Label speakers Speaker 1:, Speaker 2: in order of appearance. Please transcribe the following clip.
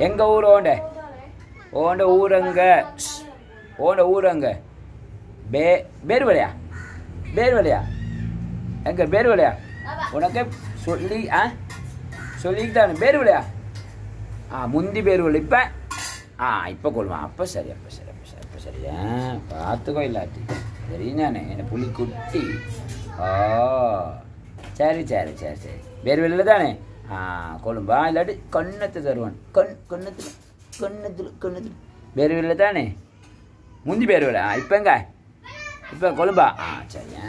Speaker 1: எங்க ஊர் ஓண்ட? ஓண்ட ஊரங்க. ஓண்ட ஊரங்க. பே பேர்வலையா பேர்வலையா எங்க பேர்வலையா உனக்கு சொல்லி ஆ? சொல்லிக்கிட்டானு. பேர்வலையா ஆ முந்தி பேர்வலை இப்போ? ஆ இப்போ கொள்வான் அப்போ சரி அப்போ சரி அப்போ சரி அப்போ சரி. ஆ பார்த்துக்கோ இல்லாட்டி சரி நானே என்ன புலி குட்டி. ஓ சரி சரி சரி சரி. பேர்வெளியில் தானே? கொழும்பா. இல்லாட்டி கண்ணத்து தருவான். கண் கண்ணத்தில் கண்ணத்தில் கண்ணத்தில். பேர்வெளியில் தானே? முந்தி பேர்வெளி ஆ இப்போ எங்க? இப்போ கொழும்பா. ஆ சரியா.